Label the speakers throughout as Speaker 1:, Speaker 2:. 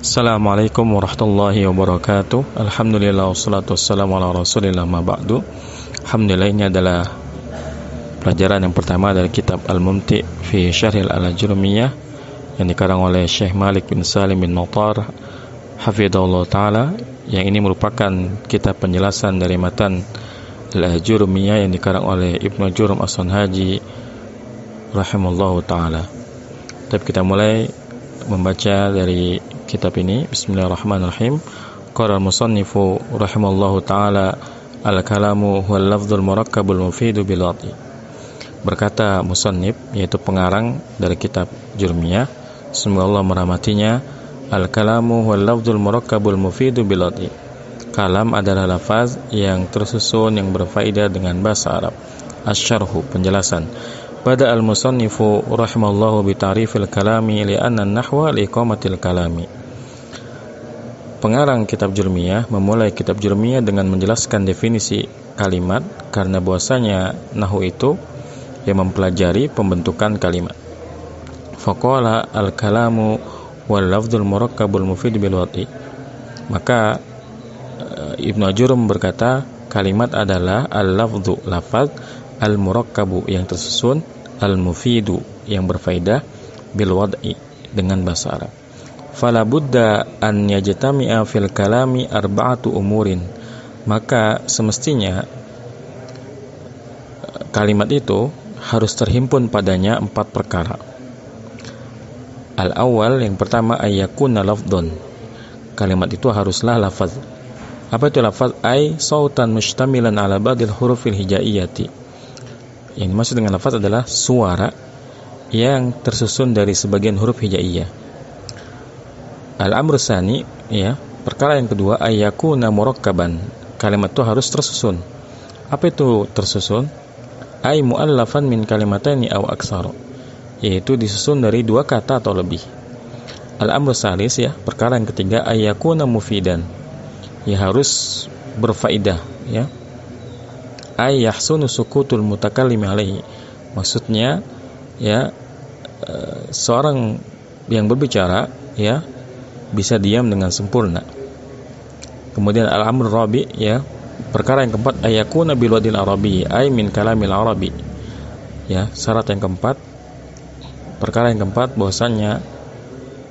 Speaker 1: Assalamualaikum warahmatullahi wabarakatuh. Alhamdulillah wassalatu wassalamu ala rasulillah ma ba'du. Alhamdulillah ini adalah pelajaran yang pertama dari kitab Al-Mumti fi Syarhil Al-Ajrumiyah yang dikarang oleh Syekh Malik bin Salim bin Notar Hafidhullah Ta'ala. Yang ini merupakan kitab penjelasan dari matan Al-Ajrumiyah yang dikarang oleh Ibnu Jurum As Haji rahimallahu taala. Tapi kita mulai membaca dari kitab ini. Bismillahirrahmanirrahim. Qala al-musannifu rahimallahu taala al-kalamu huwal lafdzul murakkabul mufidu bil Berkata musannif yaitu pengarang dari kitab Jurmiyah semoga Allah merahmatinya al-kalamu huwal lafdzul murakkabul mufidu bil Kalam adalah lafaz yang tersusun yang berfaedah dengan bahasa Arab. Asyarhu penjelasan. Pada al-musannifu rahimallahu bi ta'rifil kalami li'anna an-nahwa liqamatil kalami Pengarang kitab Jurmiyah memulai kitab Jurmiyah dengan menjelaskan definisi kalimat karena bahwasanya nahu itu yang mempelajari pembentukan kalimat. Faqala al-kalamu wal lafdzul murakkabul mufid bil wati. Maka eh, Ibnu Ajurum berkata kalimat adalah al-lafdzu lafaz al-murakkabu yang tersusun al-mufidu yang berfaedah bil wad'i dengan bahasa Arab fala budda an yajtami'a fil kalami arba'atu umurin. Maka semestinya kalimat itu harus terhimpun padanya empat perkara. Al awal yang pertama ayyakuna lafdhun kalimat itu haruslah lafaz. Apa itu lafaz? Ay sautan mustamilan ala ba'dil hurufil hijaiyati. Yang dimaksud dengan lafaz adalah suara yang tersusun dari sebagian huruf hijaiyah Al-amr sani ya, perkara yang kedua ayyakuna murakkaban. Kalimat itu harus tersusun. Apa itu tersusun? Ay muallafan min kalimataini aw aksar. Yaitu disusun dari dua kata atau lebih. Al-amr salis ya, perkara yang ketiga ayyakuna mufidan. Ya harus berfaedah ya. Ay yahsunu sukutul mutakallimi alaihi. Maksudnya ya eh, seorang yang berbicara ya bisa diam dengan sempurna. Kemudian al-amr rabi ya, perkara yang keempat ayakuna bil wadil arabi ay min kalamil arabi. Ya, syarat yang keempat perkara yang keempat bahwasanya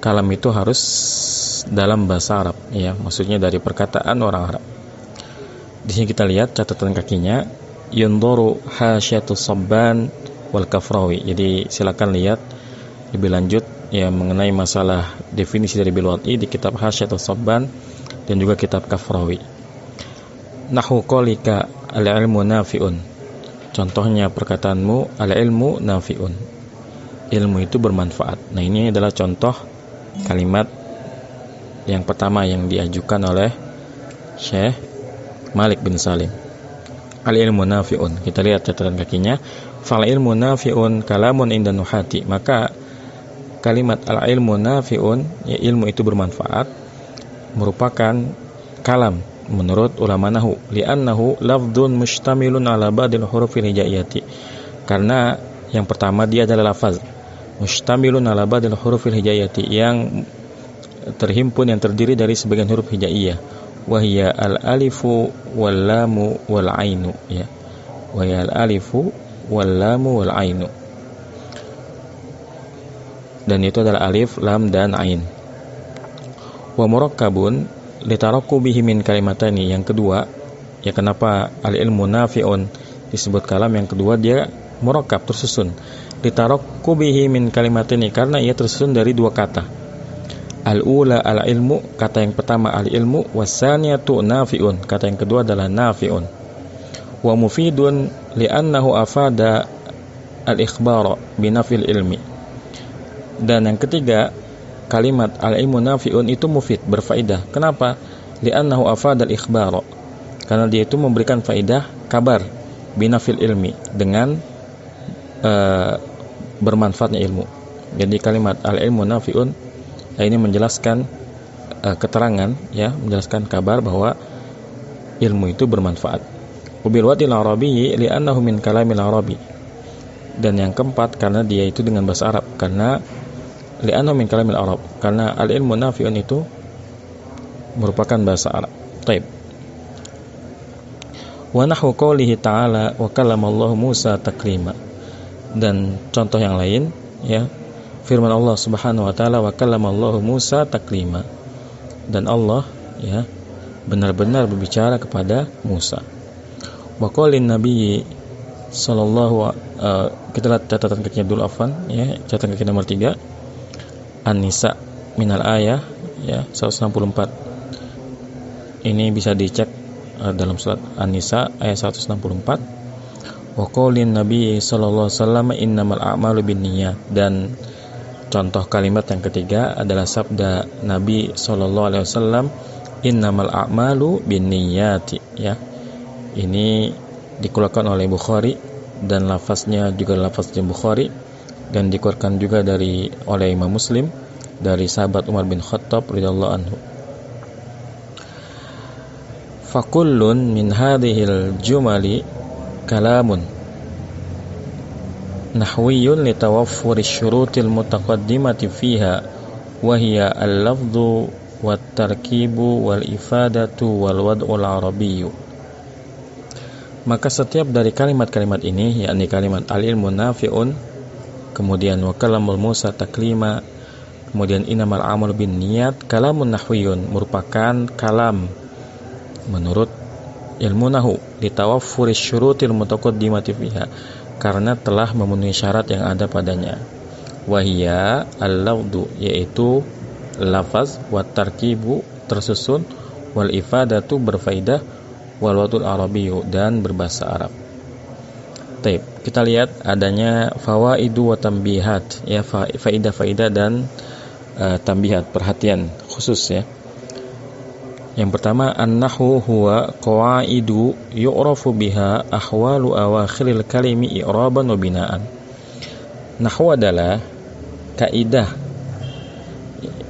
Speaker 1: kalam itu harus dalam bahasa Arab ya, maksudnya dari perkataan orang Arab. Di sini kita lihat catatan kakinya yundoru hasyatus sabban wal kafrawi. Jadi silakan lihat lebih lanjut ya mengenai masalah definisi dari bilwati di kitab Hasyat Sabban dan juga kitab Kafrawi. Nahu qalika al-ilmu nafi'un. Contohnya perkataanmu al-ilmu nafi'un. Ilmu itu bermanfaat. Nah, ini adalah contoh kalimat yang pertama yang diajukan oleh Syekh Malik bin Salim. Al-ilmu nafi'un. Kita lihat catatan kakinya. Fal ilmu nafi'un kalamun inda nuhati. Maka kalimat al-ilmu nafi'un ya ilmu itu bermanfaat merupakan kalam menurut ulama nahu. Li'annahu lafdun mustamilun ala ba'dil hurufil hijaiyati. Karena yang pertama dia adalah lafaz. Mustamilun ala ba'dil hurufil hijaiyati yang terhimpun yang terdiri dari sebagian huruf hijaiyah. Wahia al-alifu wal lamu wal ainu ya wahia al-alifu wal lamu wal ainu dan itu adalah alif, lam dan ain. Wa murakkabun litarakkubihi min kalimatani. Yang kedua, ya kenapa al ilmu nafi'un disebut kalam yang kedua dia murakkab tersusun. Litarakkubihi min kalimatani karena ia tersusun dari dua kata. Al-ula al-ilmu, kata yang pertama al-ilmu, wasaniyatu nafi'un, kata yang kedua adalah nafi'un. Wa mufidun li'annahu afada al-ikhbara binafil ilmi dan yang ketiga, kalimat al-ilmu nafi'un itu mufid, berfaedah. Kenapa? Li'annahu afadal ikhbar. Karena dia itu memberikan faedah kabar binafil ilmi dengan uh, bermanfaatnya ilmu. Jadi kalimat al-ilmu nafi'un ini menjelaskan uh, keterangan ya, menjelaskan kabar bahwa ilmu itu bermanfaat. Ubil wadil arabiyyi li'annahu min kalamil arabi. Dan yang keempat karena dia itu dengan bahasa Arab karena li'annahu min kalamil Arab karena al-ilmu nafi'un itu merupakan bahasa Arab. Taib. Wa nahwu qoulihi ta'ala wa kallamallahu Musa taklima. Dan contoh yang lain ya firman Allah Subhanahu wa taala wa kallamallahu Musa taklima. Dan Allah ya benar-benar berbicara kepada Musa. Wa qaulin Nabi sallallahu uh, kita lihat catatan kakinya dulu afan ya catatan kaki nomor 3 An-Nisa minal ayah ya 164 ini bisa dicek uh, dalam surat An-Nisa ayat 164 wa qaulin nabi sallallahu alaihi wasallam innamal a'malu binniyat. Dan contoh kalimat yang ketiga adalah sabda Nabi sallallahu alaihi wasallam innamal a'malu binniyati ya. Ini dikeluarkan oleh Bukhari dan lafaznya juga lafaznya Bukhari dan dikeluarkan juga dari oleh Imam Muslim dari sahabat Umar bin Khattab radhiyallahu anhu. Fakullun min hadhil jumali kalamun nahwiyun li tawaffuri syurutil mutaqaddimati fiha wa hiya al-lafdhu wat tarkibu wal ifadatu wal wad'ul arabiyyu maka setiap dari kalimat-kalimat ini yakni kalimat al-ilmu nafi'un kemudian wa kalamul Musa taklima Kemudian inamal amal bin niat kalamun nahwiyun merupakan kalam menurut ilmu nahu ditawaffuri syurutil mutaqaddimati fiha karena telah memenuhi syarat yang ada padanya. Wahia al-lafdu yaitu lafaz wa tarkibu tersusun wal ifadatu berfaidah wal wadul arabiyyu dan berbahasa Arab. Taib. Kita lihat adanya fawaidu wa tambihat ya faidah-faidah dan uh, tambihat perhatian khusus ya. Yang pertama an-nahwu huwa qawaidu yu'rafu biha ahwalu awakhiril kalimi i'raban wa binaan. Nahwu adalah kaidah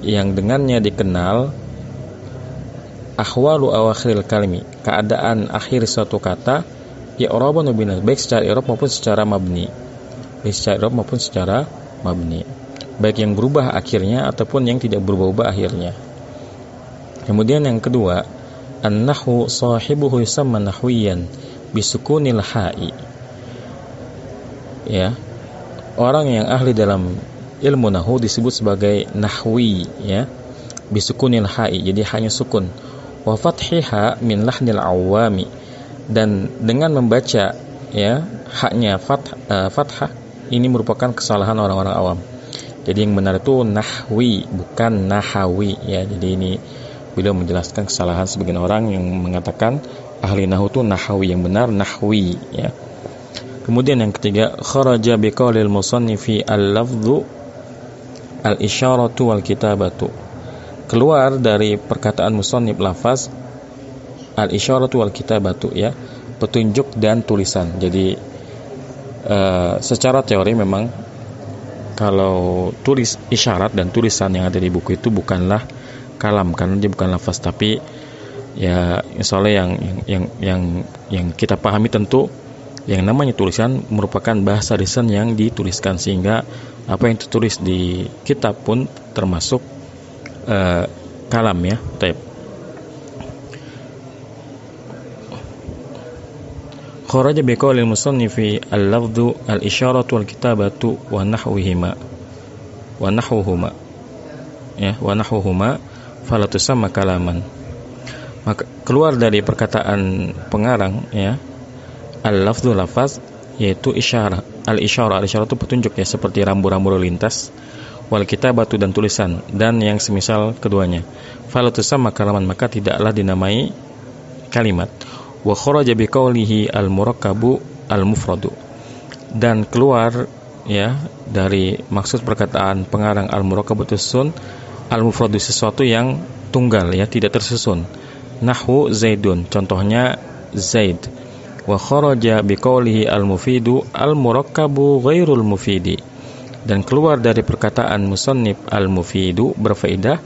Speaker 1: yang dengannya dikenal ahwalu awakhiril kalimi, keadaan akhir suatu kata i'raban wa binaan, baik secara i'rab maupun secara mabni. Baik secara i'rab maupun secara mabni baik yang berubah akhirnya ataupun yang tidak berubah-ubah akhirnya. Kemudian yang kedua, an-nahwu sahibuhu yusamma nahwiyan bisukunil ha'i. Ya. Orang yang ahli dalam ilmu nahwu disebut sebagai nahwi ya. Bisukunil ha'i, jadi hanya sukun. Wa fathiha min lahnil awami dan dengan membaca ya haknya fath, uh, fathah ini merupakan kesalahan orang-orang awam jadi yang benar itu nahwi bukan nahawi ya. Jadi ini beliau menjelaskan kesalahan sebagian orang yang mengatakan ahli nahu itu nahawi yang benar nahwi ya. Kemudian yang ketiga kharaja biqaulil musannifi al-lafdhu al-isyaratu wal kitabatu. Keluar dari perkataan musannif lafaz al-isyaratu wal kitabatu ya, petunjuk dan tulisan. Jadi uh, secara teori memang kalau tulis isyarat dan tulisan yang ada di buku itu bukanlah kalam karena dia bukan lafaz tapi ya soalnya yang yang yang yang kita pahami tentu yang namanya tulisan merupakan bahasa lisan yang dituliskan sehingga apa yang tertulis di kitab pun termasuk uh, kalam ya. Taib. Kharaja bi qawli musannifi al-lafdhu al-isyaratu wal kitabatu wa nahwihima ya wa nahwuhuma fala tusamma kalaman. Keluar dari perkataan pengarang ya al-lafdhu lafaz yaitu isyarah al-isyarah al-isyarah itu petunjuk ya seperti rambu-rambu lintas wal kitabatu dan tulisan dan yang semisal keduanya. Fala tusamma kalaman maka tidaklah dinamai kalimat wa kharaja biqaulihi al-murakkabu al-mufradu. Dan keluar ya dari maksud perkataan pengarang al-murakkabu sun al-mufradu sesuatu yang tunggal ya tidak tersusun. Nahwu zaidun contohnya zaid. Wa kharaja biqaulihi al-mufidu al-murakkabu ghairul mufidi. Dan keluar dari perkataan musannif al-mufidu berfaedah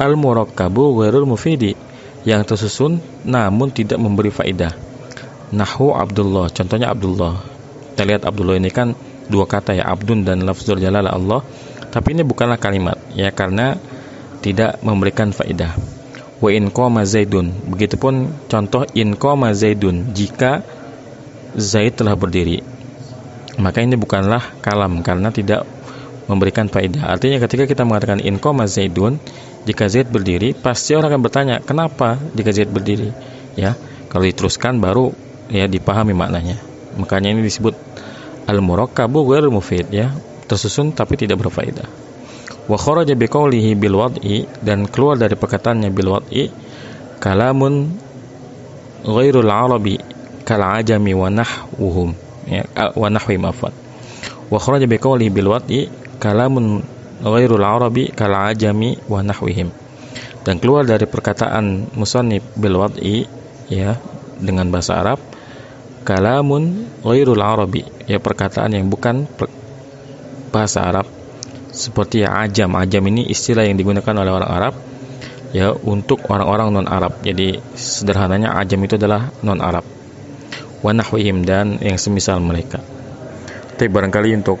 Speaker 1: al-murakkabu ghairul mufidi yang tersusun namun tidak memberi faedah. Nahu Abdullah, contohnya Abdullah. Kita lihat Abdullah ini kan dua kata ya, Abdun dan lafzul jalala Allah. Tapi ini bukanlah kalimat ya karena tidak memberikan faedah. wa in qama zaidun begitupun contoh in qama zaidun jika zaid telah berdiri maka ini bukanlah kalam karena tidak memberikan faedah. Artinya ketika kita mengatakan in qama zaidun jika zaid berdiri pasti orang akan bertanya kenapa jika zaid berdiri? Ya kalau diteruskan baru ya dipahami maknanya. Makanya ini disebut al murakkabu ghairu mufid ya. Tersusun tapi tidak berfaedah. Wa kharaja biqaulihi bil wad'i dan keluar dari perkataannya bil wad'i kalamun ghairul arabi kal ajami wa nahwuhum ya wa nahwi mafad wa kharaja biqaulihi bil wad'i kalamun ghairul arabi kal ajami wa nahwihim. Dan keluar dari perkataan musannif bil wad'i ya dengan bahasa Arab kalamun ghairul arabi ya perkataan yang bukan bahasa Arab. Seperti ya ajam ajam ini istilah yang digunakan oleh orang Arab ya untuk orang-orang non Arab jadi sederhananya ajam itu adalah non Arab wanahwihim dan yang semisal mereka. Tapi barangkali untuk